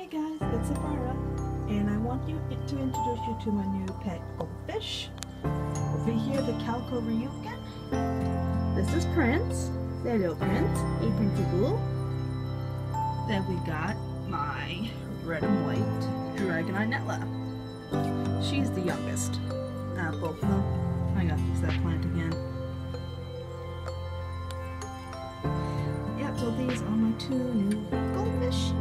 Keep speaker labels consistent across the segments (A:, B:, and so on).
A: Hey guys, it's Saffirea, and I want you to introduce you to my new pet goldfish. Over here, the Calico Ryukin. This is Prince, the little Prince, a Princey Blue. Then we got my red and white Dragonite Nela. She's the youngest. Uh, both of them. I gotta fix that plant again. Yep, so these are my two new goldfish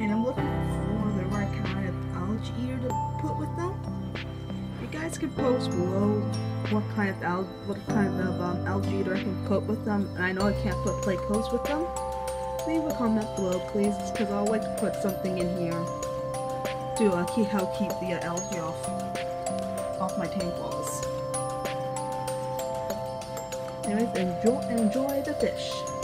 A: and I'm looking for the right kind of algae eater to put with them. You guys can post below what kind of al what kind of um, algae eater I can put with them. And I know I can't put pleco with them. Leave a comment below, please, because I'll like to put something in here to uh, keep help keep the uh, algae off off my tank walls. Anyways, enjoy enjoy the fish.